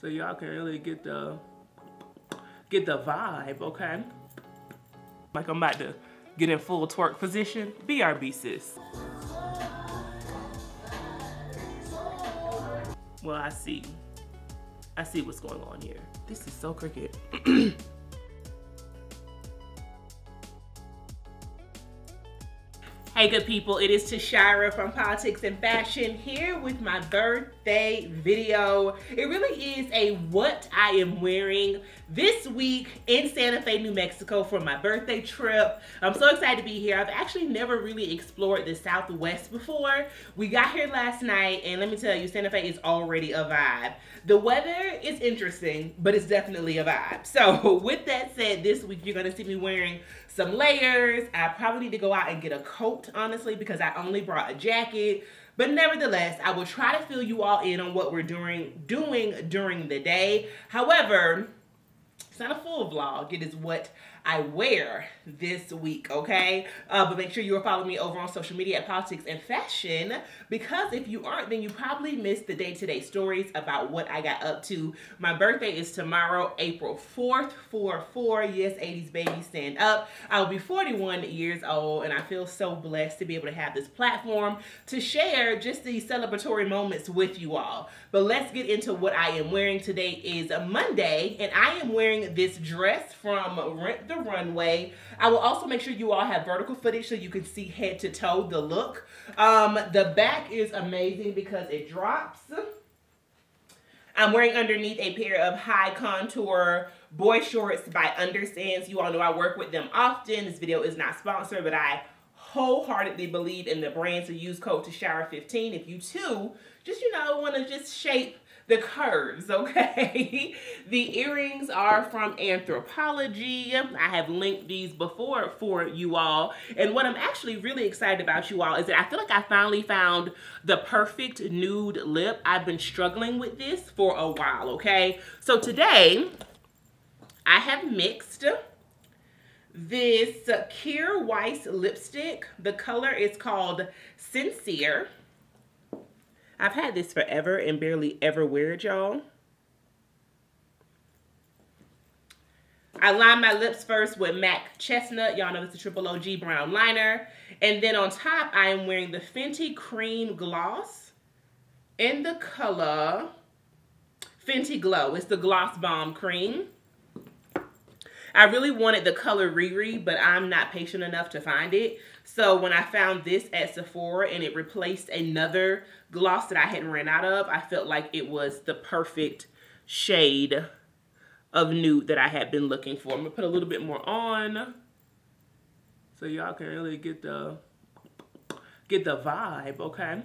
so y'all can really get the get the vibe, okay? Like I'm about to get in full twerk position. BRB sis. Well, I see. I see what's going on here. This is so cricket. Hey good people, it is Tashira from Politics and Fashion here with my birthday video. It really is a what I am wearing this week in Santa Fe, New Mexico for my birthday trip. I'm so excited to be here. I've actually never really explored the Southwest before. We got here last night and let me tell you, Santa Fe is already a vibe. The weather is interesting, but it's definitely a vibe. So with that said, this week you're gonna see me wearing some layers. I probably need to go out and get a coat, honestly, because I only brought a jacket. But nevertheless, I will try to fill you all in on what we're doing doing during the day. However, it's not a full vlog. It is what I wear this week, okay? Uh, but make sure you are following me over on social media at Politics and Fashion because if you aren't, then you probably missed the day-to-day -day stories about what I got up to. My birthday is tomorrow, April 4th, 4-4. Yes, 80s baby, stand up. I'll be 41 years old and I feel so blessed to be able to have this platform to share just these celebratory moments with you all. But let's get into what I am wearing. Today is Monday and I am wearing this dress from Rent the the runway. I will also make sure you all have vertical footage so you can see head to toe the look. Um, the back is amazing because it drops. I'm wearing underneath a pair of high contour boy shorts by Understance. You all know I work with them often. This video is not sponsored, but I wholeheartedly believe in the brand. So use code to shower 15 if you too just, you know, want to just shape the curves, okay? the earrings are from Anthropologie. I have linked these before for you all. And what I'm actually really excited about you all is that I feel like I finally found the perfect nude lip. I've been struggling with this for a while, okay? So today, I have mixed this Kjaer Weis lipstick. The color is called Sincere. I've had this forever and barely ever wear it, y'all. I line my lips first with MAC Chestnut. Y'all know it's a triple OG brown liner. And then on top, I am wearing the Fenty Cream Gloss in the color Fenty Glow. It's the Gloss Bomb Cream. I really wanted the color Riri, but I'm not patient enough to find it. So when I found this at Sephora and it replaced another gloss that I hadn't ran out of, I felt like it was the perfect shade of nude that I had been looking for. I'm gonna put a little bit more on so y'all can really get the get the vibe, okay?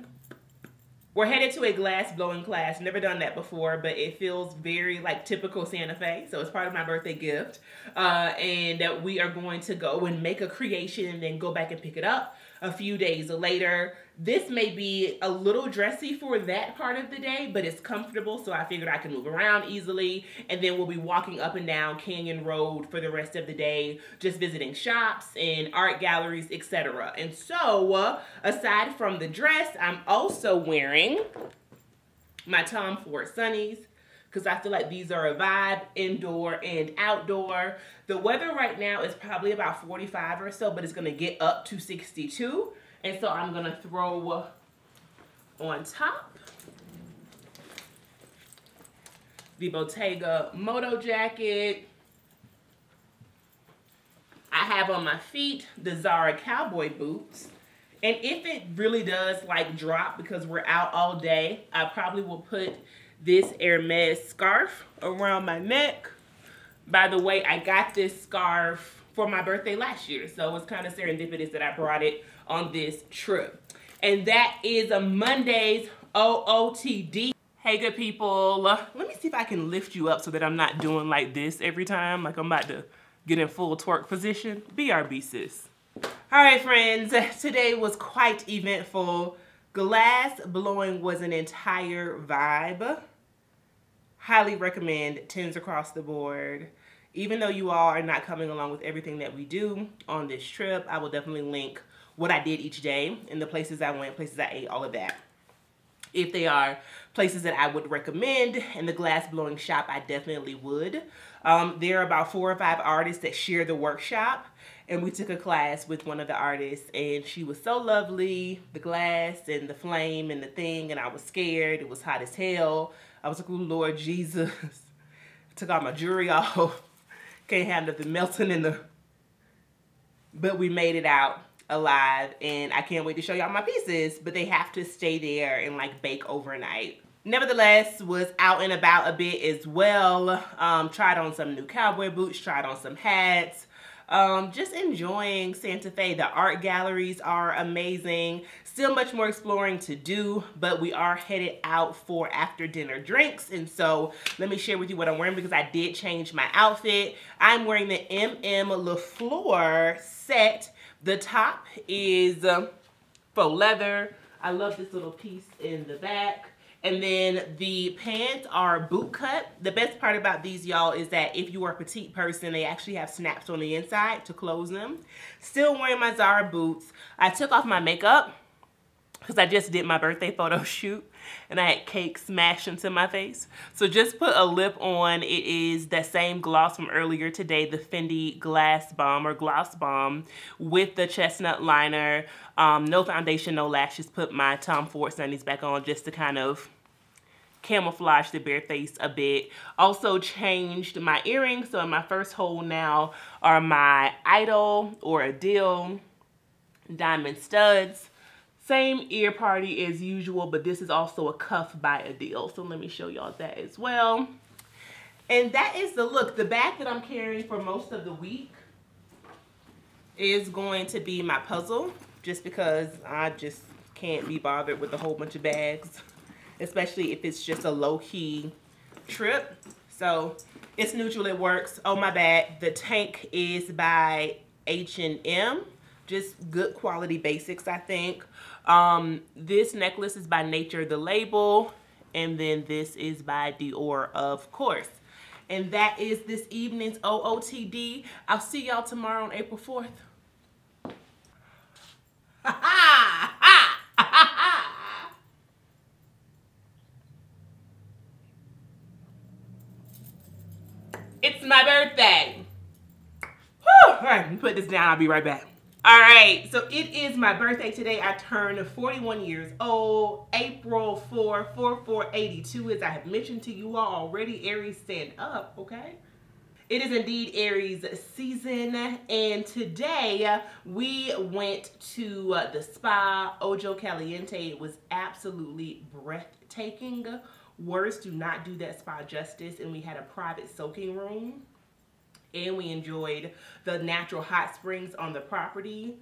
We're headed to a glass blowing class. Never done that before, but it feels very like typical Santa Fe. So it's part of my birthday gift. Uh, and we are going to go and make a creation and then go back and pick it up a few days later. This may be a little dressy for that part of the day, but it's comfortable, so I figured I can move around easily. And then we'll be walking up and down Canyon Road for the rest of the day, just visiting shops and art galleries, etc. And so, uh, aside from the dress, I'm also wearing my Tom Ford Sunnies because I feel like these are a vibe indoor and outdoor. The weather right now is probably about 45 or so, but it's going to get up to 62. And so I'm going to throw on top the Bottega Moto jacket. I have on my feet the Zara cowboy boots. And if it really does like drop because we're out all day, I probably will put this Hermes scarf around my neck. By the way, I got this scarf for my birthday last year. So it's kind of serendipitous that I brought it on this trip. And that is a Monday's OOTD. Hey good people, let me see if I can lift you up so that I'm not doing like this every time, like I'm about to get in full twerk position. BRB sis. All right friends, today was quite eventful. Glass blowing was an entire vibe highly recommend tens across the board. Even though you all are not coming along with everything that we do on this trip, I will definitely link what I did each day and the places I went, places I ate, all of that. If they are places that I would recommend in the glass blowing shop, I definitely would. Um, there are about four or five artists that share the workshop and we took a class with one of the artists and she was so lovely. The glass and the flame and the thing and i was scared. It was hot as hell. I was like oh lord jesus. Took all my jewelry off. Can't handle the melting in the but we made it out alive and i can't wait to show y'all my pieces but they have to stay there and like bake overnight nevertheless was out and about a bit as well um, tried on some new cowboy boots tried on some hats um, just enjoying Santa Fe. The art galleries are amazing. Still much more exploring to do, but we are headed out for after dinner drinks. And so let me share with you what I'm wearing because I did change my outfit. I'm wearing the MM LaFleur set. The top is uh, faux leather. I love this little piece in the back. And then the pants are boot cut. The best part about these, y'all, is that if you are a petite person, they actually have snaps on the inside to close them. Still wearing my Zara boots. I took off my makeup because I just did my birthday photo shoot and I had cake smashed into my face. So just put a lip on. It is that same gloss from earlier today, the Fenty Glass Bomb or Gloss Bomb with the chestnut liner. Um, no foundation, no lashes. Put my Tom Ford sunnies back on just to kind of camouflage the bare face a bit. Also changed my earrings. So in my first hole now are my Idyl or Adele diamond studs. Same ear party as usual, but this is also a cuff by Adele. So let me show y'all that as well. And that is the look. The bag that I'm carrying for most of the week is going to be my puzzle, just because I just can't be bothered with a whole bunch of bags, especially if it's just a low-key trip. So it's neutral, it works. Oh, my bad. The tank is by H&M. Just good quality basics, I think. Um, this necklace is by Knature the Label. And then this is by Dior, of course. And that is this evening's OOTD. I'll see y'all tomorrow on April 4th. it's my birthday. Whew. All right, put this down. I'll be right back. All right, so it is my birthday today. I turned 41 years old, April 4, 4482, as I have mentioned to you all already. Aries, stand up, okay? It is indeed Aries season, and today we went to uh, the spa, Ojo Caliente. It was absolutely breathtaking. Words do not do that spa justice, and we had a private soaking room and we enjoyed the natural hot springs on the property.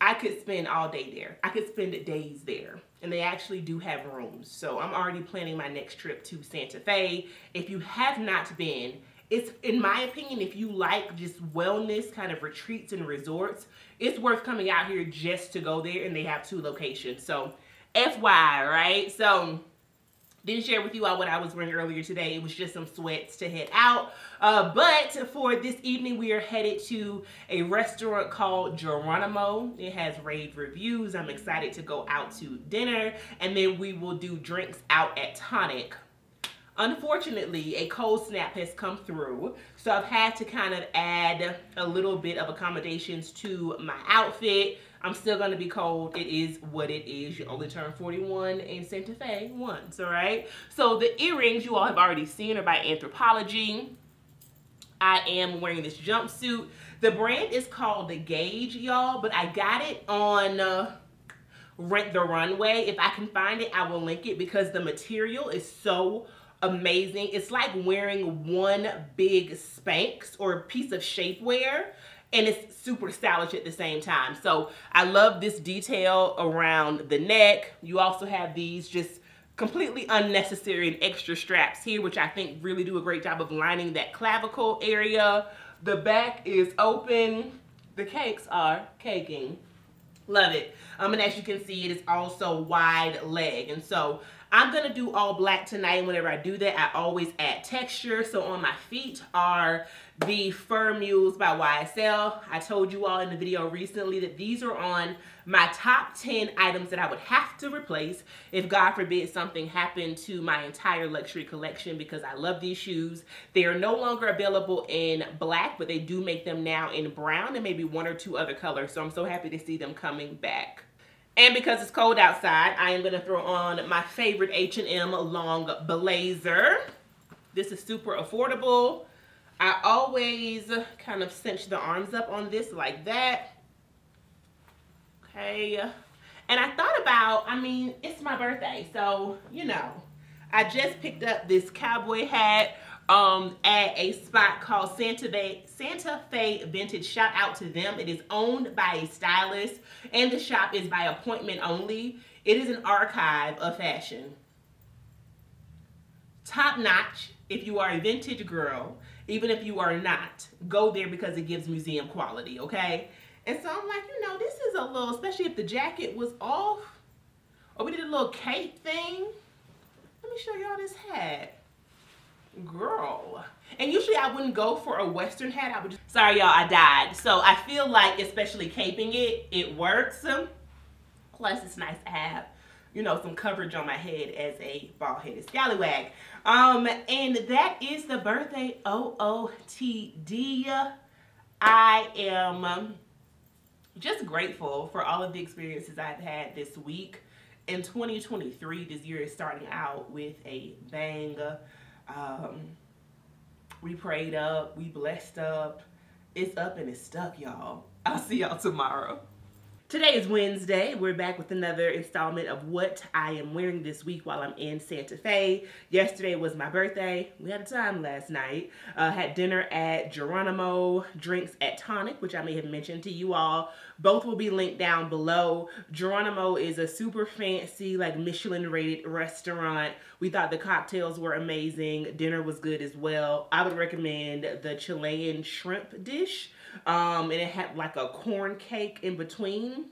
I could spend all day there. I could spend days there. And they actually do have rooms. So I'm already planning my next trip to Santa Fe. If you have not been, it's in my opinion, if you like just wellness kind of retreats and resorts, it's worth coming out here just to go there. And they have two locations. So FY, right? So didn't share with you all what I was wearing earlier today. It was just some sweats to head out. Uh, but for this evening, we are headed to a restaurant called Geronimo. It has rave reviews. I'm excited to go out to dinner. And then we will do drinks out at Tonic. Unfortunately, a cold snap has come through, so I've had to kind of add a little bit of accommodations to my outfit. I'm still gonna be cold. It is what it is. You only turn 41 in Santa Fe once, all right? So the earrings you all have already seen are by Anthropologie. I am wearing this jumpsuit. The brand is called The Gauge, y'all, but I got it on uh, Rent the Runway. If I can find it, I will link it because the material is so amazing. It's like wearing one big Spanx or a piece of shapewear and it's super stylish at the same time. So I love this detail around the neck. You also have these just completely unnecessary and extra straps here, which I think really do a great job of lining that clavicle area. The back is open. The cakes are caking. Love it. Um, and as you can see, it is also wide leg. And so I'm gonna do all black tonight. And whenever I do that, I always add texture. So on my feet are the Fur Mules by YSL. I told you all in the video recently that these are on my top 10 items that I would have to replace if God forbid something happened to my entire luxury collection because I love these shoes. They are no longer available in black, but they do make them now in brown and maybe one or two other colors. So I'm so happy to see them coming back. And because it's cold outside, I am going to throw on my favorite H&M long blazer. This is super affordable. I always kind of cinch the arms up on this like that. Okay. And I thought about, I mean, it's my birthday. So, you know, I just picked up this cowboy hat um, at a spot called Santa Fe, Santa Fe Vintage. Shout out to them. It is owned by a stylist and the shop is by appointment only. It is an archive of fashion. Top notch if you are a vintage girl, even if you are not, go there because it gives museum quality, okay? And so I'm like, you know, this is a little, especially if the jacket was off, or we did a little cape thing. Let me show y'all this hat girl. And usually I wouldn't go for a Western hat. I would just, sorry y'all, I died. So I feel like, especially caping it, it works. Plus it's nice to have, you know, some coverage on my head as a bald-headed scallywag. Um, and that is the birthday OOTD. I am just grateful for all of the experiences I've had this week. In 2023, this year is starting out with a bang. Um, we prayed up, we blessed up. It's up and it's stuck, y'all. I'll see y'all tomorrow. Today is Wednesday. We're back with another installment of what I am wearing this week while I'm in Santa Fe. Yesterday was my birthday. We had a time last night. Uh, had dinner at Geronimo, drinks at Tonic, which I may have mentioned to you all. Both will be linked down below. Geronimo is a super fancy, like Michelin rated restaurant. We thought the cocktails were amazing. Dinner was good as well. I would recommend the Chilean shrimp dish um, and it had like a corn cake in between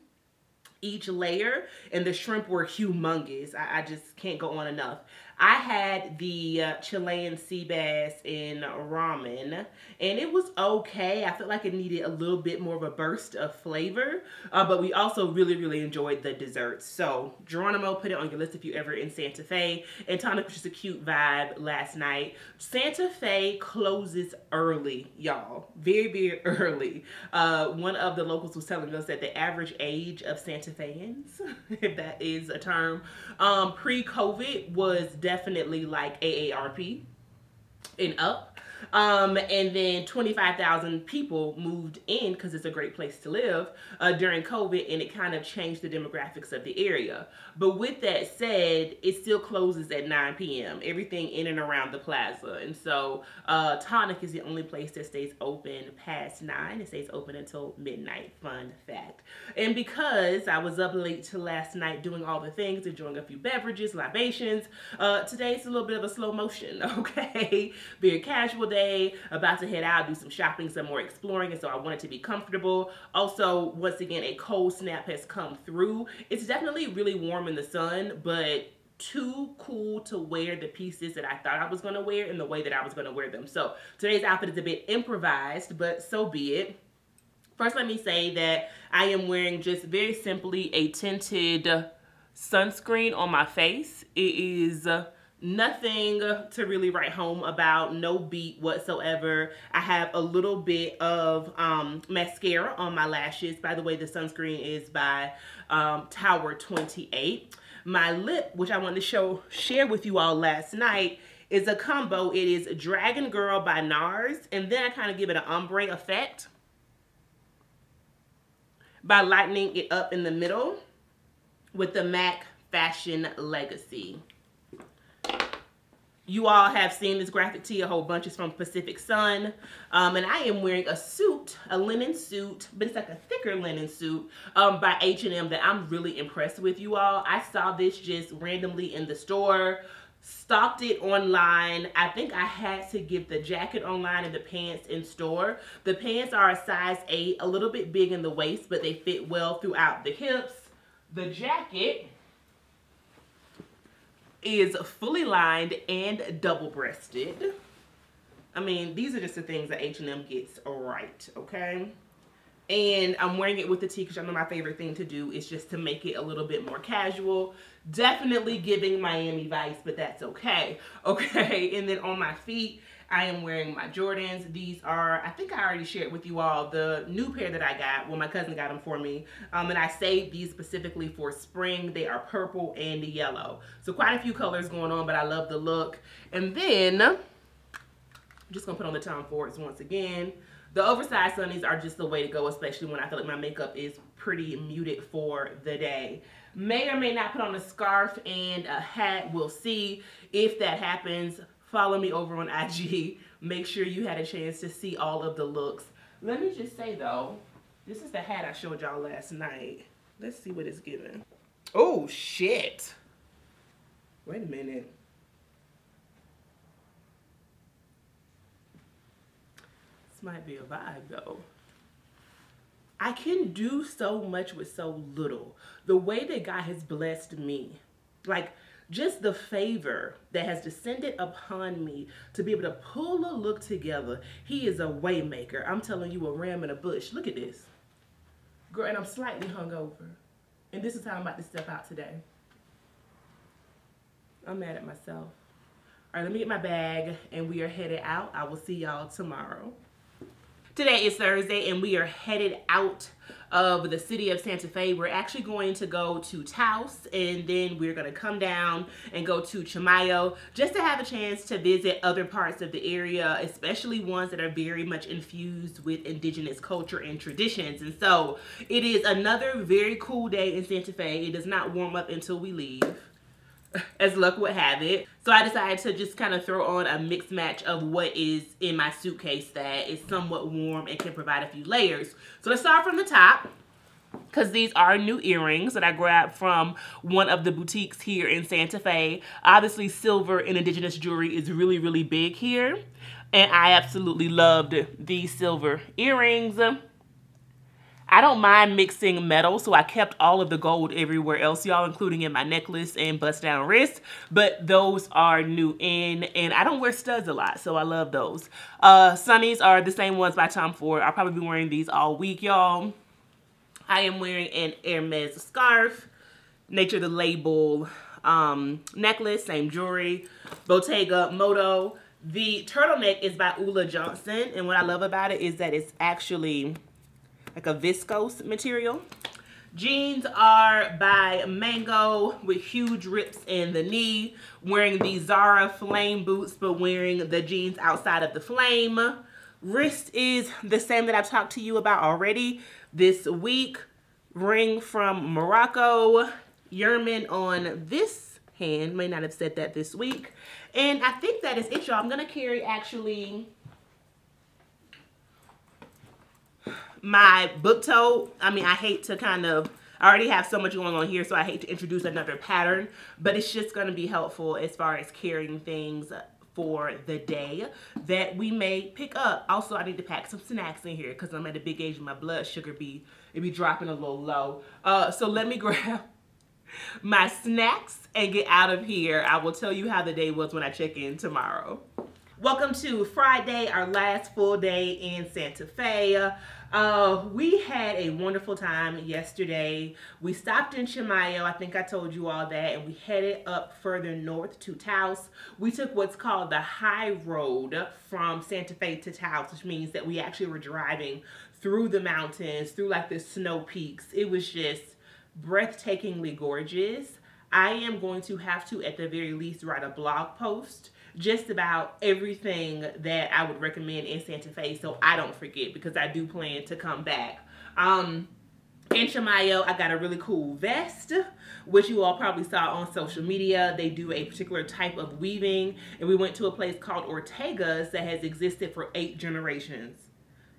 each layer and the shrimp were humongous. I, I just can't go on enough. I had the uh, Chilean sea bass in ramen and it was okay. I felt like it needed a little bit more of a burst of flavor, uh, but we also really, really enjoyed the desserts. So Geronimo, put it on your list if you ever in Santa Fe. And Tonic was just a cute vibe last night. Santa Fe closes early, y'all. Very, very early. Uh, one of the locals was telling us that the average age of Santa Feans, if that is a term, um, pre-COVID was definitely like AARP and up. Um, and then 25,000 people moved in because it's a great place to live uh, during COVID and it kind of changed the demographics of the area. But with that said, it still closes at 9 p.m. Everything in and around the plaza. And so uh, Tonic is the only place that stays open past 9. It stays open until midnight. Fun fact. And because I was up late to last night doing all the things, enjoying a few beverages, libations, uh, today's a little bit of a slow motion, okay? Very casual about to head out, do some shopping, some more exploring, and so I wanted to be comfortable. Also, once again, a cold snap has come through. It's definitely really warm in the sun, but too cool to wear the pieces that I thought I was going to wear in the way that I was going to wear them. So today's outfit is a bit improvised, but so be it. First, let me say that I am wearing just very simply a tinted sunscreen on my face. It is nothing to really write home about no beat whatsoever. I have a little bit of um, mascara on my lashes. By the way the sunscreen is by um, tower 28 my lip which i wanted to show share with you all last night is a combo. It is dragon girl by nars and then i kind of give it an ombre effect by lightening it up in the middle with the mac fashion legacy you all have seen this graphic tee a whole bunch. It's from Pacific Sun. Um, and I am wearing a suit, a linen suit, but it's like a thicker linen suit um, by H&M that I'm really impressed with you all. I saw this just randomly in the store, stocked it online. I think I had to get the jacket online and the pants in store. The pants are a size 8, a little bit big in the waist, but they fit well throughout the hips. The jacket is fully lined and double-breasted. I mean, these are just the things that H&M gets right, okay? And I'm wearing it with the tee because I know my favorite thing to do is just to make it a little bit more casual. Definitely giving Miami Vice, but that's okay. Okay, and then on my feet, I am wearing my Jordans. These are, I think I already shared with you all the new pair that I got. Well, my cousin got them for me. Um, and I saved these specifically for spring. They are purple and yellow. So quite a few colors going on, but I love the look. And then, I'm just gonna put on the Tom Fords once again. The oversized sunnies are just the way to go, especially when I feel like my makeup is pretty muted for the day. May or may not put on a scarf and a hat. We'll see if that happens follow me over on IG. Make sure you had a chance to see all of the looks. Let me just say though, this is the hat I showed y'all last night. Let's see what it's giving. Oh shit. Wait a minute. This might be a vibe though. I can do so much with so little. The way that God has blessed me. Like just the favor that has descended upon me to be able to pull a look together. He is a waymaker. I'm telling you, a ram in a bush. Look at this. Girl, and I'm slightly hungover. And this is how I'm about to step out today. I'm mad at myself. All right, let me get my bag and we are headed out. I will see y'all tomorrow. Today is Thursday and we are headed out of the city of Santa Fe. We're actually going to go to Taos and then we're going to come down and go to Chimayo just to have a chance to visit other parts of the area, especially ones that are very much infused with indigenous culture and traditions. And so it is another very cool day in Santa Fe. It does not warm up until we leave as luck would have it. So I decided to just kind of throw on a mixed match of what is in my suitcase that is somewhat warm and can provide a few layers. So let's start from the top because these are new earrings that I grabbed from one of the boutiques here in Santa Fe. Obviously, silver and indigenous jewelry is really, really big here. And I absolutely loved these silver earrings. I don't mind mixing metal, so I kept all of the gold everywhere else, y'all, including in my necklace and bust down wrist. But those are new in, and I don't wear studs a lot, so I love those. Uh, Sunnies are the same ones by Tom Ford. I'll probably be wearing these all week, y'all. I am wearing an Hermes scarf, Knature the Label um, necklace, same jewelry, Bottega Moto. The turtleneck is by Ulla Johnson, and what I love about it is that it's actually like a viscose material. Jeans are by Mango with huge rips in the knee. Wearing the Zara flame boots, but wearing the jeans outside of the flame. Wrist is the same that I've talked to you about already this week. Ring from Morocco. Yurman on this hand. May not have said that this week. And I think that is it, y'all. I'm going to carry actually my book tote. I mean, I hate to kind of, I already have so much going on here, so I hate to introduce another pattern, but it's just going to be helpful as far as carrying things for the day that we may pick up. Also, I need to pack some snacks in here because I'm at a big age and my blood sugar be, it be dropping a little low. Uh, so let me grab my snacks and get out of here. I will tell you how the day was when I check in tomorrow. Welcome to Friday, our last full day in Santa Fe. Uh, we had a wonderful time yesterday. We stopped in Chimayo. I think I told you all that. And we headed up further north to Taos. We took what's called the high road from Santa Fe to Taos, which means that we actually were driving through the mountains, through like the snow peaks. It was just breathtakingly gorgeous. I am going to have to, at the very least, write a blog post just about everything that I would recommend in Santa Fe so I don't forget because I do plan to come back. Um, in Chimayo, I got a really cool vest, which you all probably saw on social media. They do a particular type of weaving, and we went to a place called Ortega's that has existed for eight generations.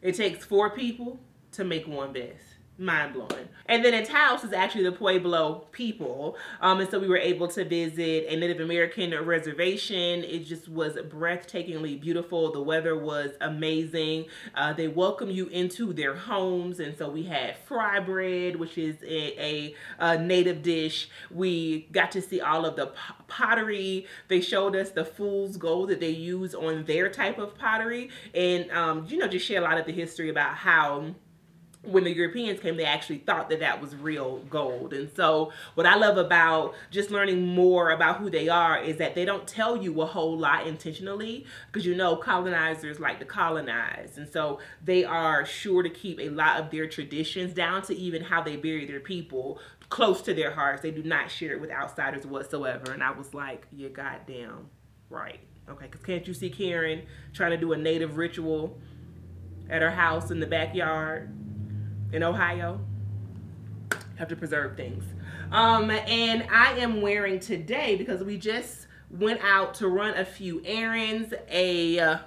It takes four people to make one vest. Mind blowing. And then its house is actually the Pueblo people. Um, and so we were able to visit a Native American reservation. It just was breathtakingly beautiful. The weather was amazing. Uh, they welcome you into their homes. And so we had fry bread, which is a, a, a native dish. We got to see all of the pottery. They showed us the fool's gold that they use on their type of pottery. And, um, you know, just share a lot of the history about how when the Europeans came, they actually thought that that was real gold. And so what I love about just learning more about who they are is that they don't tell you a whole lot intentionally because you know colonizers like to colonize. And so they are sure to keep a lot of their traditions down to even how they bury their people close to their hearts. They do not share it with outsiders whatsoever. And I was like, you're goddamn right. Okay, because can't you see Karen trying to do a native ritual at her house in the backyard? In Ohio. Have to preserve things. Um, and I am wearing today because we just went out to run a few errands. A uh,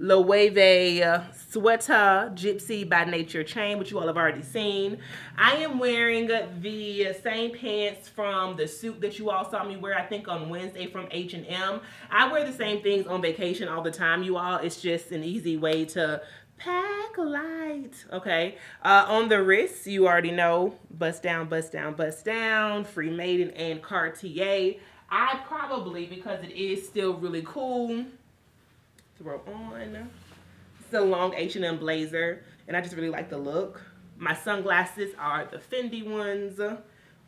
Loewe uh, sweater Gypsy by Nature chain, which you all have already seen. I am wearing the same pants from the suit that you all saw me wear, I think on Wednesday from H&M. I wear the same things on vacation all the time, you all. It's just an easy way to pack light. Okay uh, on the wrists, you already know bust down bust down bust down free maiden and cartier. I probably because it is still really cool throw on it's a long h&m blazer and i just really like the look. My sunglasses are the fendi ones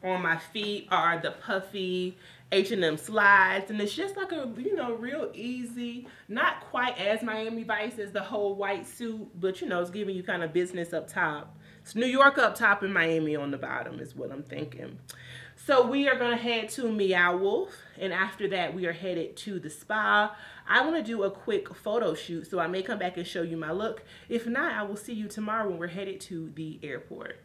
on my feet are the puffy H&M slides. And it's just like a you know real easy not quite as Miami Vice as the whole white suit but you know it's giving you kind of business up top. It's New York up top and Miami on the bottom is what I'm thinking. So we are gonna head to Meow Wolf and after that we are headed to the spa. I want to do a quick photo shoot so I may come back and show you my look. If not I will see you tomorrow when we're headed to the airport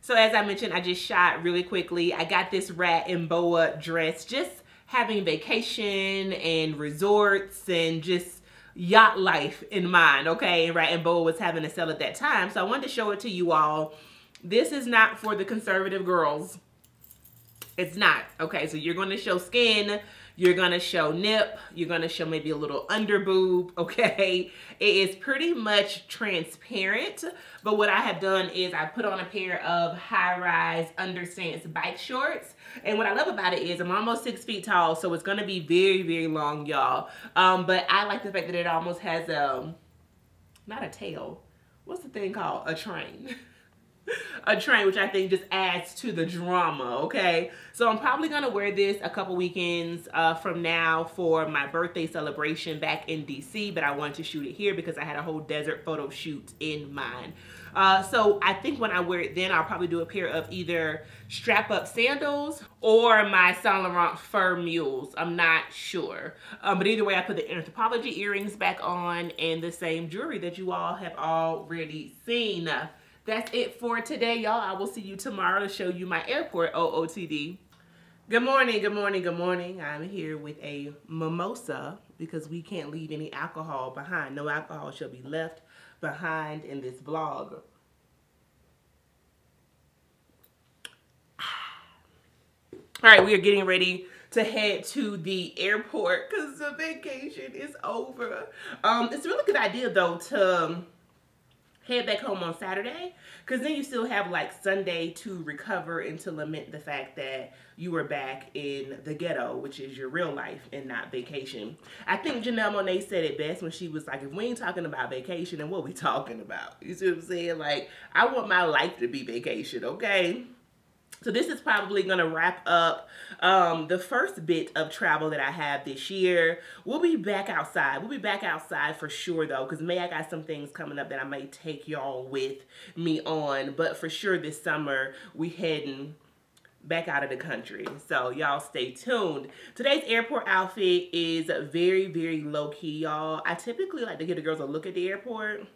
so as I mentioned, I just shot really quickly. I got this rat and boa dress, just having vacation and resorts and just yacht life in mind, okay? Rat and Boa was having a sale at that time, so I wanted to show it to you all. This is not for the conservative girls. It's not, okay? So you're going to show skin, you're gonna show nip. You're gonna show maybe a little under boob, okay? It is pretty much transparent, but what I have done is I put on a pair of high-rise understance bike shorts. And what I love about it is I'm almost six feet tall, so it's gonna be very, very long, y'all. Um, but I like the fact that it almost has a, um, not a tail, what's the thing called? A train. a train, which I think just adds to the drama, okay? So I'm probably gonna wear this a couple weekends uh, from now for my birthday celebration back in DC, but I wanted to shoot it here because I had a whole desert photo shoot in mind. Uh, so I think when I wear it then, I'll probably do a pair of either strap up sandals or my Saint Laurent fur mules. I'm not sure. Um, but either way, I put the Anthropologie earrings back on and the same jewelry that you all have already seen that's it for today, y'all. I will see you tomorrow to show you my airport OOTD. Good morning, good morning, good morning. I'm here with a mimosa because we can't leave any alcohol behind. No alcohol shall be left behind in this vlog. All right, we are getting ready to head to the airport because the vacation is over. Um, it's a really good idea though to head back home on Saturday because then you still have like Sunday to recover and to lament the fact that you were back in the ghetto, which is your real life and not vacation. I think Janelle Monáe said it best when she was like, if we ain't talking about vacation, then what we talking about? You see what I'm saying? Like, I want my life to be vacation, okay? So this is probably going to wrap up um, the first bit of travel that I have this year. We'll be back outside. We'll be back outside for sure though because May I got some things coming up that I may take y'all with me on. But for sure this summer we heading back out of the country. So y'all stay tuned. Today's airport outfit is very, very low key, y'all. I typically like to give the girls a look at the airport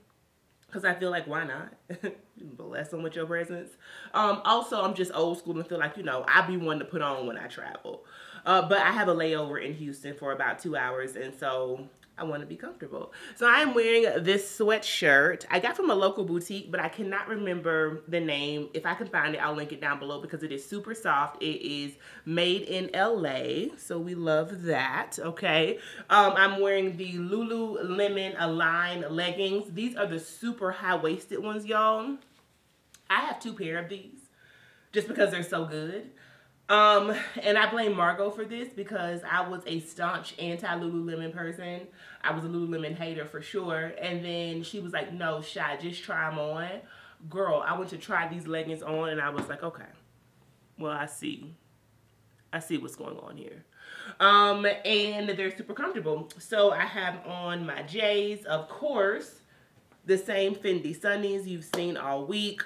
because I feel like why not? Bless them with your presence. Um, also, I'm just old school and feel like, you know, I be one to put on when I travel. Uh, but I have a layover in Houston for about two hours, and so I want to be comfortable. So I'm wearing this sweatshirt. I got from a local boutique, but I cannot remember the name. If I can find it, I'll link it down below because it is super soft. It is made in LA, so we love that, okay? Um, I'm wearing the Lululemon Align leggings. These are the super high-waisted ones, y'all. I have two pair of these just because they're so good. Um, and I blame Margot for this because I was a staunch anti-Lululemon person. I was a Lululemon hater for sure. And then she was like, no, Shy, just try them on. Girl, I went to try these leggings on and I was like, okay, well, I see. I see what's going on here. Um, and they're super comfortable. So I have on my J's, of course, the same Fendi Sunnies you've seen all week.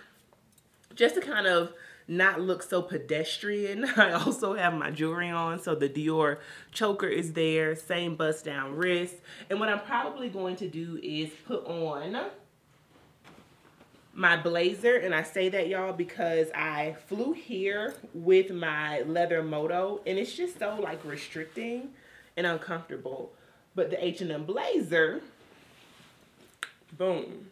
Just to kind of not look so pedestrian. I also have my jewelry on, so the Dior choker is there, same bust down wrist. And what I'm probably going to do is put on my blazer, and I say that y'all because I flew here with my leather moto, and it's just so like restricting and uncomfortable. But the H&M blazer, boom.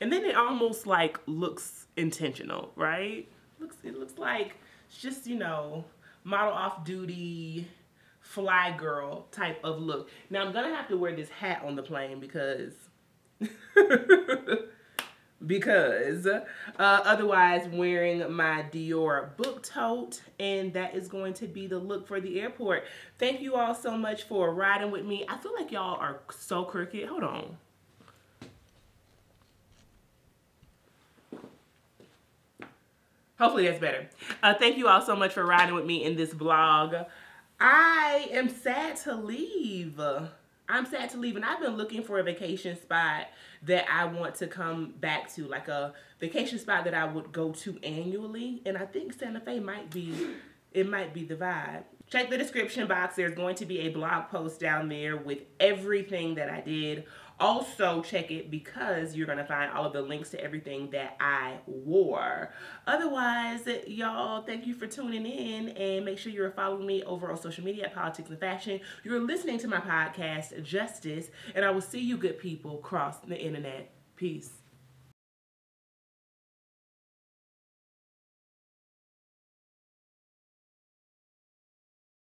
And then it almost like looks intentional, right? Looks it looks like it's just you know model off duty fly girl type of look. Now I'm gonna have to wear this hat on the plane because because uh, otherwise wearing my Dior book tote and that is going to be the look for the airport. Thank you all so much for riding with me. I feel like y'all are so crooked. Hold on. Hopefully that's better. Uh, thank you all so much for riding with me in this vlog. I am sad to leave. I'm sad to leave and I've been looking for a vacation spot that I want to come back to like a vacation spot that I would go to annually and I think Santa Fe might be it might be the vibe. Check the description box. There's going to be a blog post down there with everything that I did also check it because you're going to find all of the links to everything that I wore. Otherwise, y'all, thank you for tuning in and make sure you're following me over on social media at Politics and Fashion. You're listening to my podcast, Justice, and I will see you good people across the internet. Peace.